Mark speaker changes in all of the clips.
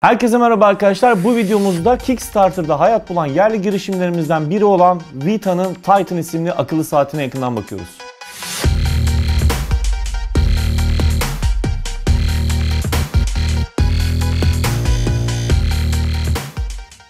Speaker 1: Herkese merhaba arkadaşlar. Bu videomuzda Kickstarter'da hayat bulan yerli girişimlerimizden biri olan Vita'nın Titan isimli akıllı saatine yakından bakıyoruz.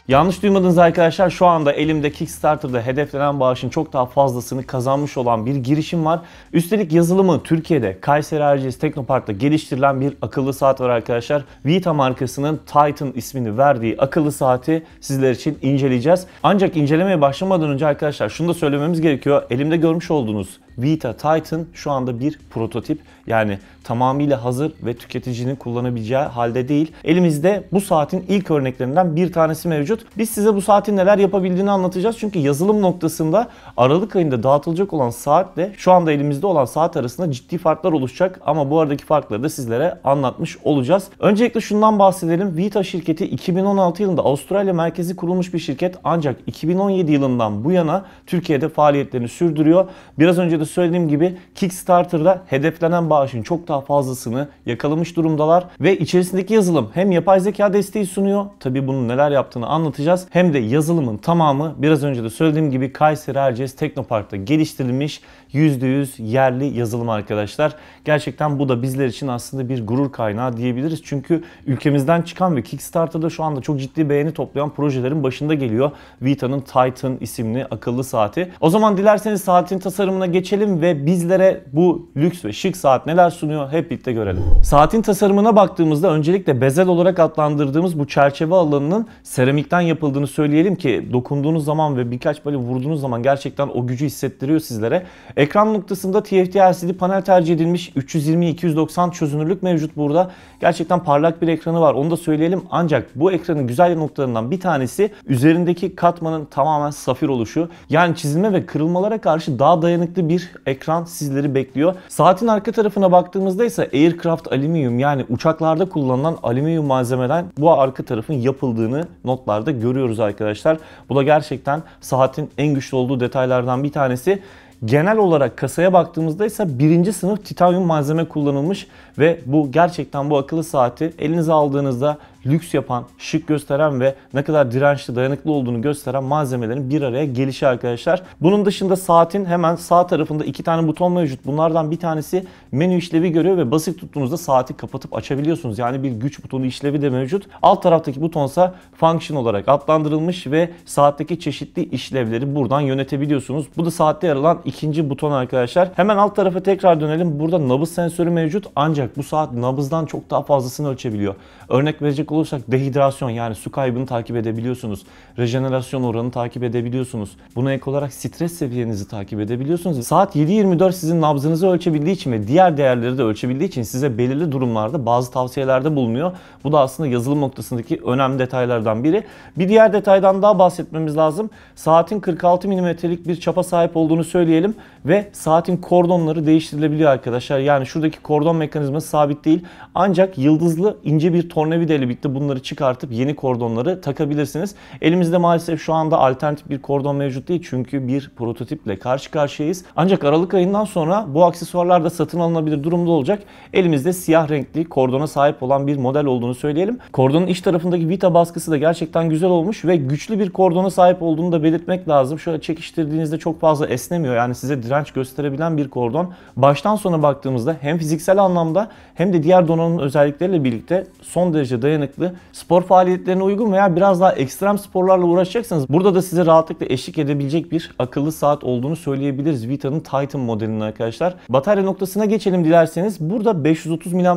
Speaker 1: Yanlış duymadınız arkadaşlar şu anda elimde Kickstarter'da hedeflenen bağışın çok daha fazlasını kazanmış olan bir girişim var. Üstelik yazılımı Türkiye'de Kayseri Erciyes Teknopark'ta geliştirilen bir akıllı saat var arkadaşlar. Vita markasının Titan ismini verdiği akıllı saati sizler için inceleyeceğiz. Ancak incelemeye başlamadan önce arkadaşlar şunu da söylememiz gerekiyor. Elimde görmüş olduğunuz Vita Titan şu anda bir prototip. Yani tamamıyla hazır ve tüketicinin kullanabileceği halde değil. Elimizde bu saatin ilk örneklerinden bir tanesi mevcut. Biz size bu saatin neler yapabildiğini anlatacağız. Çünkü yazılım noktasında Aralık ayında dağıtılacak olan saatle şu anda elimizde olan saat arasında ciddi farklar oluşacak. Ama bu aradaki farkları da sizlere anlatmış olacağız. Öncelikle şundan bahsedelim. Vita şirketi 2016 yılında Avustralya merkezi kurulmuş bir şirket. Ancak 2017 yılından bu yana Türkiye'de faaliyetlerini sürdürüyor. Biraz önce de söylediğim gibi Kickstarter'da hedeflenen bağışın çok daha fazlasını yakalamış durumdalar ve içerisindeki yazılım hem yapay zeka desteği sunuyor. Tabi bunun neler yaptığını anlatacağız. Hem de yazılımın tamamı biraz önce de söylediğim gibi Kayseri Erciyes Teknopark'ta geliştirilmiş %100 yerli yazılım arkadaşlar. Gerçekten bu da bizler için aslında bir gurur kaynağı diyebiliriz. Çünkü ülkemizden çıkan ve Kickstarter'da şu anda çok ciddi beğeni toplayan projelerin başında geliyor. Vita'nın Titan isimli akıllı saati. O zaman dilerseniz saatin tasarımına geçelim ve bizlere bu lüks ve şık saat neler sunuyor hep birlikte görelim. Saatin tasarımına baktığımızda öncelikle bezel olarak adlandırdığımız bu çerçeve alanının seramikten yapıldığını söyleyelim ki dokunduğunuz zaman ve birkaç böyle vurduğunuz zaman gerçekten o gücü hissettiriyor sizlere. Ekran noktasında TFT LCD panel tercih edilmiş. 320-290 çözünürlük mevcut burada. Gerçekten parlak bir ekranı var. Onu da söyleyelim. Ancak bu ekranın güzel noktalarından bir tanesi üzerindeki katmanın tamamen safir oluşu. Yani çizilme ve kırılmalara karşı daha dayanıklı bir ekran sizleri bekliyor. Saatin arka tarafına baktığımızda ise Aircraft alüminyum yani uçaklarda kullanılan alüminyum malzemeden bu arka tarafın yapıldığını notlarda görüyoruz arkadaşlar. Bu da gerçekten saatin en güçlü olduğu detaylardan bir tanesi. Genel olarak kasaya baktığımızda ise birinci sınıf titanyum malzeme kullanılmış ve bu gerçekten bu akıllı saati elinize aldığınızda lüks yapan, şık gösteren ve ne kadar dirençli, dayanıklı olduğunu gösteren malzemelerin bir araya gelişi arkadaşlar. Bunun dışında saatin hemen sağ tarafında iki tane buton mevcut. Bunlardan bir tanesi menü işlevi görüyor ve basık tuttuğunuzda saati kapatıp açabiliyorsunuz. Yani bir güç butonu işlevi de mevcut. Alt taraftaki butonsa function olarak adlandırılmış ve saatteki çeşitli işlevleri buradan yönetebiliyorsunuz. Bu da saatte yer alan ikinci buton arkadaşlar. Hemen alt tarafa tekrar dönelim. Burada nabız sensörü mevcut ancak bu saat nabızdan çok daha fazlasını ölçebiliyor. Örnek verecek olursak dehidrasyon yani su kaybını takip edebiliyorsunuz. Rejenerasyon oranını takip edebiliyorsunuz. Buna ek olarak stres seviyenizi takip edebiliyorsunuz. Saat 7.24 sizin nabzınızı ölçebildiği için ve diğer değerleri de ölçebildiği için size belirli durumlarda bazı tavsiyelerde bulunuyor. Bu da aslında yazılım noktasındaki önemli detaylardan biri. Bir diğer detaydan daha bahsetmemiz lazım. Saatin 46 mm'lik bir çapa sahip olduğunu söyleyelim ve saatin kordonları değiştirilebiliyor arkadaşlar. Yani şuradaki kordon mekanizması sabit değil. Ancak yıldızlı ince bir tornavida ile birlikte bunları çıkartıp yeni kordonları takabilirsiniz. Elimizde maalesef şu anda alternatif bir kordon mevcut değil çünkü bir prototiple karşı karşıyayız. Ancak Aralık ayından sonra bu aksesuarlar da satın alınabilir durumda olacak. Elimizde siyah renkli kordona sahip olan bir model olduğunu söyleyelim. Kordonun iç tarafındaki Vita baskısı da gerçekten güzel olmuş ve güçlü bir kordona sahip olduğunu da belirtmek lazım. Şöyle çekiştirdiğinizde çok fazla esnemiyor. Yani size direnç gösterebilen bir kordon. Baştan sona baktığımızda hem fiziksel anlamda hem de diğer donanım özellikleriyle birlikte son derece dayanıklı, spor faaliyetlerine uygun veya biraz daha ekstrem sporlarla uğraşacaksanız burada da size rahatlıkla eşlik edebilecek bir akıllı saat olduğunu söyleyebiliriz Vita'nın Titan modelinin arkadaşlar. Batarya noktasına geçelim dilerseniz. Burada 530 mAh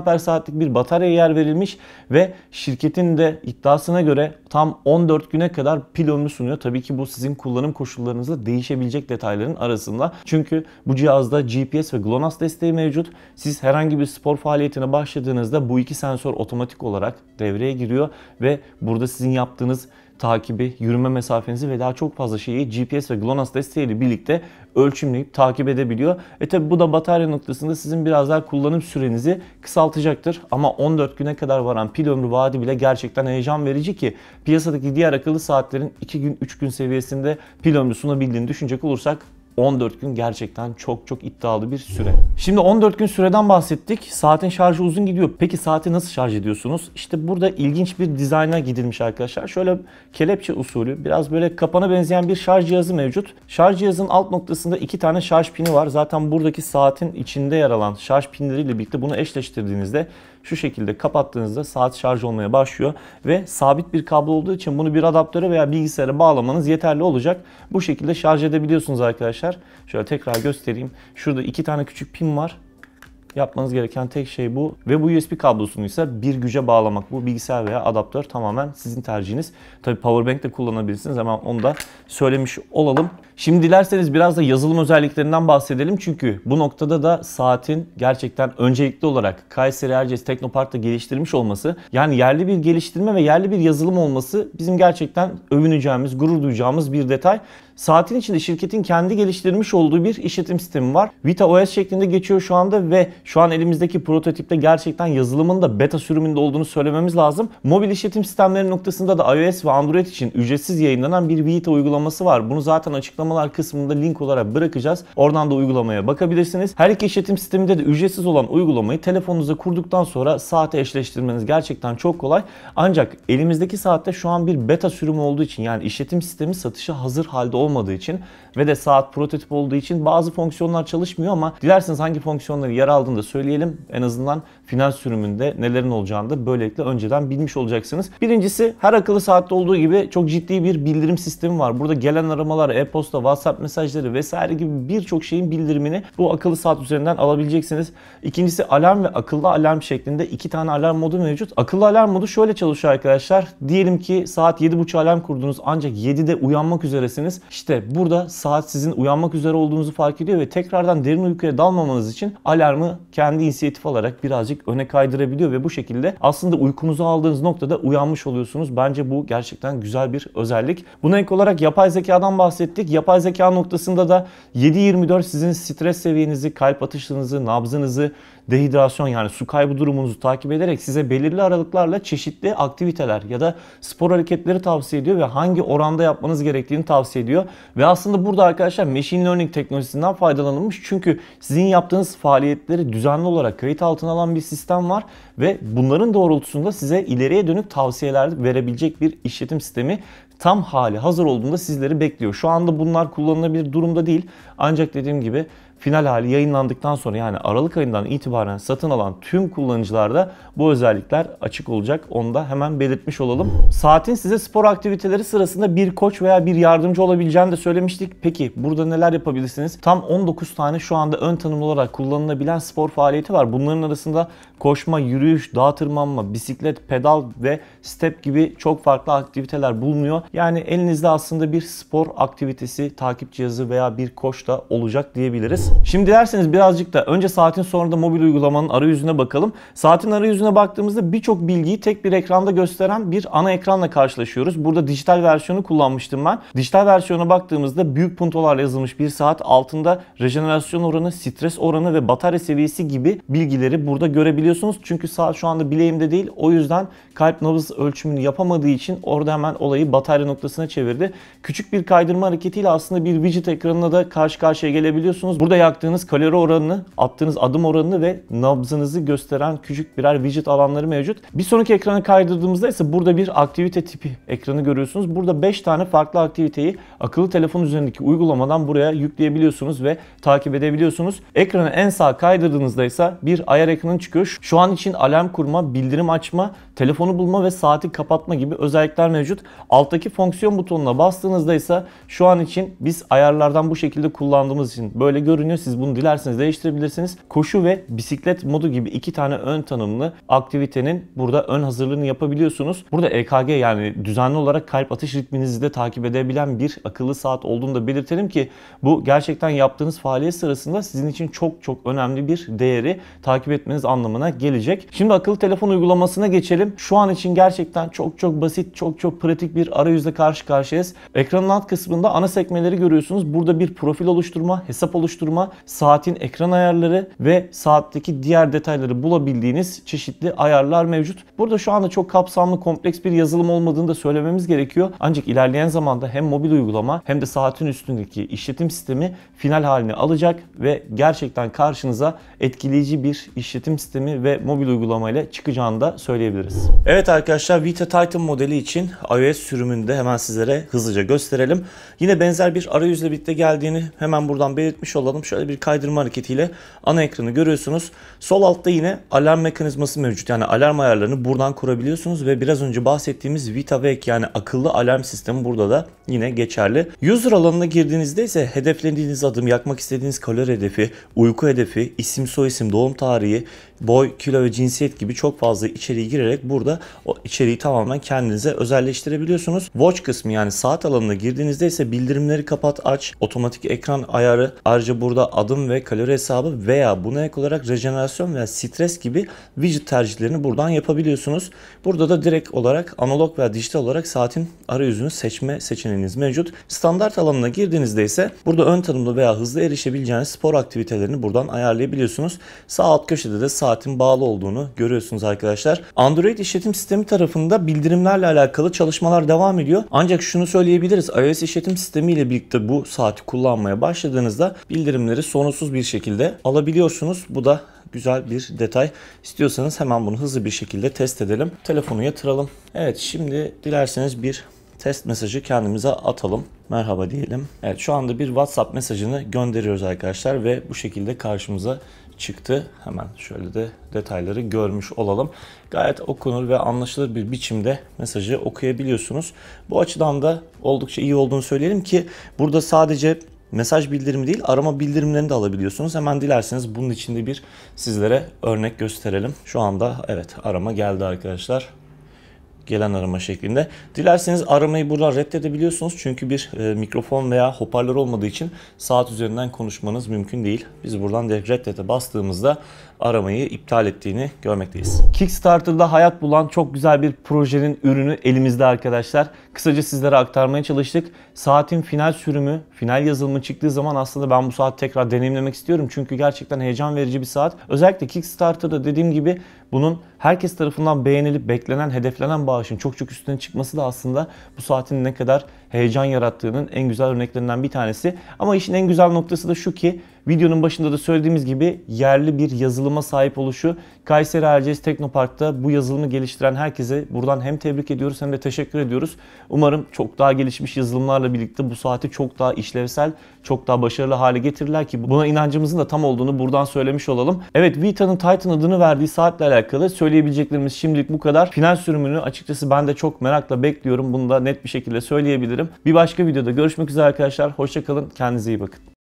Speaker 1: bir bataryaya yer verilmiş ve şirketin de iddiasına göre tam 14 güne kadar pil ömrü sunuyor. Tabii ki bu sizin kullanım koşullarınızla değişebilecek detayların arasında. Çünkü bu cihazda GPS ve GLONASS desteği mevcut. Siz herhangi bir spor faaliyetine başladığınızda bu iki sensör otomatik olarak devreye giriyor ve burada sizin yaptığınız takibi, yürüme mesafenizi ve daha çok fazla şeyi GPS ve GLONASS desteğiyle birlikte ölçümleyip takip edebiliyor. E tabi bu da batarya noktasında sizin biraz daha kullanım sürenizi kısaltacaktır. Ama 14 güne kadar varan pil ömrü vaadi bile gerçekten heyecan verici ki piyasadaki diğer akıllı saatlerin 2 gün 3 gün seviyesinde pil ömrü sunabildiğini düşünecek olursak 14 gün gerçekten çok çok iddialı bir süre. Şimdi 14 gün süreden bahsettik. Saatin şarjı uzun gidiyor. Peki saati nasıl şarj ediyorsunuz? İşte burada ilginç bir dizayna gidilmiş arkadaşlar. Şöyle kelepçe usulü biraz böyle kapana benzeyen bir şarj cihazı mevcut. Şarj cihazın alt noktasında iki tane şarj pini var. Zaten buradaki saatin içinde yer alan şarj pinleriyle birlikte bunu eşleştirdiğinizde şu şekilde kapattığınızda saat şarj olmaya başlıyor ve sabit bir kablo olduğu için bunu bir adaptöre veya bilgisayara bağlamanız yeterli olacak. Bu şekilde şarj edebiliyorsunuz arkadaşlar. Şöyle tekrar göstereyim. Şurada iki tane küçük pin var. Yapmanız gereken tek şey bu. Ve bu USB kablosunu ise bir güce bağlamak. Bu bilgisayar veya adaptör tamamen sizin tercihiniz. Tabi powerbank de kullanabilirsiniz. Hemen onu da söylemiş olalım. Şimdi dilerseniz biraz da yazılım özelliklerinden bahsedelim. Çünkü bu noktada da saatin gerçekten öncelikli olarak Kayseri Erciyes Teknopark'ta geliştirilmiş olması yani yerli bir geliştirme ve yerli bir yazılım olması bizim gerçekten övüneceğimiz, gurur duyacağımız bir detay. Saatin içinde şirketin kendi geliştirmiş olduğu bir işletim sistemi var. Vita OS şeklinde geçiyor şu anda ve şu an elimizdeki prototipte gerçekten yazılımın da beta sürümünde olduğunu söylememiz lazım. Mobil işletim sistemleri noktasında da iOS ve Android için ücretsiz yayınlanan bir Vita uygulaması var. Bunu zaten açıklamalar kısmında link olarak bırakacağız. Oradan da uygulamaya bakabilirsiniz. Her iki işletim sisteminde de ücretsiz olan uygulamayı telefonunuza kurduktan sonra saate eşleştirmeniz gerçekten çok kolay. Ancak elimizdeki saatte şu an bir beta sürümü olduğu için yani işletim sistemi satışa hazır halde olmadığı için ve de saat prototip olduğu için bazı fonksiyonlar çalışmıyor ama dilerseniz hangi fonksiyonları yer aldığını da söyleyelim. En azından final sürümünde nelerin olacağını da böylelikle önceden bilmiş olacaksınız. Birincisi her akıllı saatte olduğu gibi çok ciddi bir bildirim sistemi var. Burada gelen aramalar, e-posta, WhatsApp mesajları vesaire gibi birçok şeyin bildirimini bu akıllı saat üzerinden alabileceksiniz. İkincisi alarm ve akıllı alarm şeklinde iki tane alarm modu mevcut. Akıllı alarm modu şöyle çalışıyor arkadaşlar. Diyelim ki saat 7.30 alarm kurdunuz ancak 7'de uyanmak üzeresiniz. İşte burada saat sizin uyanmak üzere olduğunuzu fark ediyor ve tekrardan derin uykuya dalmamanız için alarmı kendi inisiyatif alarak birazcık öne kaydırabiliyor ve bu şekilde aslında uykunuzu aldığınız noktada uyanmış oluyorsunuz. Bence bu gerçekten güzel bir özellik. Buna ek olarak yapay zekadan bahsettik. Yapay zeka noktasında da 7-24 sizin stres seviyenizi, kalp atışınızı, nabzınızı, dehidrasyon yani su kaybı durumunuzu takip ederek size belirli aralıklarla çeşitli aktiviteler ya da spor hareketleri tavsiye ediyor ve hangi oranda yapmanız gerektiğini tavsiye ediyor. Ve aslında burada arkadaşlar machine learning teknolojisinden faydalanılmış. Çünkü sizin yaptığınız faaliyetleri düzenli olarak kayıt altına alan bir sistem var ve bunların doğrultusunda size ileriye dönük tavsiyeler verebilecek bir işletim sistemi tam hali hazır olduğunda sizleri bekliyor. Şu anda bunlar kullanılabilir durumda değil. Ancak dediğim gibi final hali yayınlandıktan sonra yani Aralık ayından itibaren satın alan tüm kullanıcılarda bu özellikler açık olacak. Onu da hemen belirtmiş olalım. Saatin size spor aktiviteleri sırasında bir koç veya bir yardımcı olabileceğini de söylemiştik. Peki burada neler yapabilirsiniz? Tam 19 tane şu anda ön tanımlı olarak kullanılabilen spor faaliyeti var. Bunların arasında koşma, yürüyüş, dağ tırmanma, bisiklet, pedal ve step gibi çok farklı aktiviteler bulunuyor. Yani elinizde aslında bir spor aktivitesi, takip cihazı veya bir koç da olacak diyebiliriz. Şimdi dilerseniz birazcık da önce saatin sonra da mobil uygulamanın arayüzüne bakalım. Saatin arayüzüne baktığımızda birçok bilgiyi tek bir ekranda gösteren bir ana ekranla karşılaşıyoruz. Burada dijital versiyonu kullanmıştım ben. Dijital versiyona baktığımızda büyük puntolarla yazılmış bir saat altında rejenerasyon oranı, stres oranı ve batarya seviyesi gibi bilgileri burada görebiliyorsunuz. Çünkü saat şu anda bileğimde değil. O yüzden kalp nabız ölçümünü yapamadığı için orada hemen olayı batarya noktasına çevirdi. Küçük bir kaydırma hareketiyle aslında bir widget ekranına da karşı karşıya gelebiliyorsunuz. Burada yaktığınız kalori oranını, attığınız adım oranını ve nabzınızı gösteren küçük birer widget alanları mevcut. Bir sonraki ekranı kaydırdığımızda ise burada bir aktivite tipi ekranı görüyorsunuz. Burada 5 tane farklı aktiviteyi akıllı telefon üzerindeki uygulamadan buraya yükleyebiliyorsunuz ve takip edebiliyorsunuz. Ekranı en sağ kaydırdığınızda ise bir ayar ekranı çıkıyor. Şu an için alarm kurma, bildirim açma, telefonu bulma ve saati kapatma gibi özellikler mevcut. Alttaki fonksiyon butonuna bastığınızda ise şu an için biz ayarlardan bu şekilde kullandığımız için böyle görünüyor. Siz bunu dilerseniz değiştirebilirsiniz. Koşu ve bisiklet modu gibi iki tane ön tanımlı aktivitenin burada ön hazırlığını yapabiliyorsunuz. Burada EKG yani düzenli olarak kalp atış ritminizi de takip edebilen bir akıllı saat olduğunu da belirtelim ki bu gerçekten yaptığınız faaliyet sırasında sizin için çok çok önemli bir değeri takip etmeniz anlamına gelecek. Şimdi akıllı telefon uygulamasına geçelim. Şu an için gerçekten çok çok basit, çok çok pratik bir arayüzle karşı karşıyayız. Ekranın alt kısmında ana sekmeleri görüyorsunuz. Burada bir profil oluşturma, hesap oluşturma, yazılma, saatin ekran ayarları ve saatteki diğer detayları bulabildiğiniz çeşitli ayarlar mevcut. Burada şu anda çok kapsamlı kompleks bir yazılım olmadığını da söylememiz gerekiyor. Ancak ilerleyen zamanda hem mobil uygulama hem de saatin üstündeki işletim sistemi final halini alacak ve gerçekten karşınıza etkileyici bir işletim sistemi ve mobil uygulama ile çıkacağını da söyleyebiliriz. Evet arkadaşlar Vita Titan modeli için iOS sürümünde hemen sizlere hızlıca gösterelim. Yine benzer bir arayüzle birlikte geldiğini hemen buradan belirtmiş olalım. Şöyle bir kaydırma hareketiyle ana ekranı görüyorsunuz. Sol altta yine alarm mekanizması mevcut. Yani alarm ayarlarını buradan kurabiliyorsunuz ve biraz önce bahsettiğimiz Vita Wake yani akıllı alarm sistemi burada da yine geçerli. User alanına girdiğinizde ise hedeflediğiniz adım, yakmak istediğiniz kalori hedefi, uyku hedefi, isim soyisim, doğum tarihi, boy, kilo ve cinsiyet gibi çok fazla içeriği girerek burada o içeriği tamamen kendinize özelleştirebiliyorsunuz. Watch kısmı yani saat alanına girdiğinizde ise bildirimleri kapat aç, otomatik ekran ayarı, ayrıca burada adım ve kalori hesabı veya buna ek olarak rejenerasyon veya stres gibi widget tercihlerini buradan yapabiliyorsunuz. Burada da direkt olarak analog veya dijital olarak saatin arayüzünü seçme seçeneğiniz mevcut. Standart alanına girdiğinizde ise burada ön tanımlı veya hızlı erişebileceğiniz spor aktivitelerini buradan ayarlayabiliyorsunuz. Sağ alt köşede de saatin bağlı olduğunu görüyorsunuz arkadaşlar. Android işletim sistemi tarafında bildirimlerle alakalı çalışmalar devam ediyor. Ancak şunu söyleyebiliriz. iOS işletim sistemi ile birlikte bu saati kullanmaya başladığınızda bildirimleri sorunsuz bir şekilde alabiliyorsunuz. Bu da güzel bir detay. İstiyorsanız hemen bunu hızlı bir şekilde test edelim. Telefonu yatıralım. Evet şimdi dilerseniz bir test mesajı kendimize atalım. Merhaba diyelim. Evet şu anda bir WhatsApp mesajını gönderiyoruz arkadaşlar ve bu şekilde karşımıza çıktı. Hemen şöyle de detayları görmüş olalım. Gayet okunur ve anlaşılır bir biçimde mesajı okuyabiliyorsunuz. Bu açıdan da oldukça iyi olduğunu söyleyelim ki burada sadece mesaj bildirimi değil arama bildirimlerini de alabiliyorsunuz. Hemen dilerseniz bunun içinde bir sizlere örnek gösterelim. Şu anda evet arama geldi arkadaşlar gelen arama şeklinde. Dilerseniz aramayı buradan reddedebiliyorsunuz. Çünkü bir e, mikrofon veya hoparlör olmadığı için saat üzerinden konuşmanız mümkün değil. Biz buradan direkt reddete bastığımızda aramayı iptal ettiğini görmekteyiz. Kickstarter'da hayat bulan çok güzel bir projenin ürünü elimizde arkadaşlar. Kısaca sizlere aktarmaya çalıştık. Saatin final sürümü, final yazılımı çıktığı zaman aslında ben bu saat tekrar deneyimlemek istiyorum. Çünkü gerçekten heyecan verici bir saat. Özellikle Kickstarter'da dediğim gibi bunun herkes tarafından beğenilip beklenen, hedeflenen bağışın çok çok üstüne çıkması da aslında bu saatin ne kadar heyecan yarattığının en güzel örneklerinden bir tanesi. Ama işin en güzel noktası da şu ki videonun başında da söylediğimiz gibi yerli bir yazılıma sahip oluşu. Kayseri Erciyes Teknopark'ta bu yazılımı geliştiren herkese buradan hem tebrik ediyoruz hem de teşekkür ediyoruz. Umarım çok daha gelişmiş yazılımlarla birlikte bu saati çok daha işlevsel, çok daha başarılı hale getirirler ki buna inancımızın da tam olduğunu buradan söylemiş olalım. Evet Vita'nın Titan adını verdiği saatle alakalı söyleyebileceklerimiz şimdilik bu kadar. Final sürümünü açıkçası ben de çok merakla bekliyorum. Bunu da net bir şekilde söyleyebilirim. Bir başka videoda görüşmek üzere arkadaşlar. Hoşçakalın. Kendinize iyi bakın.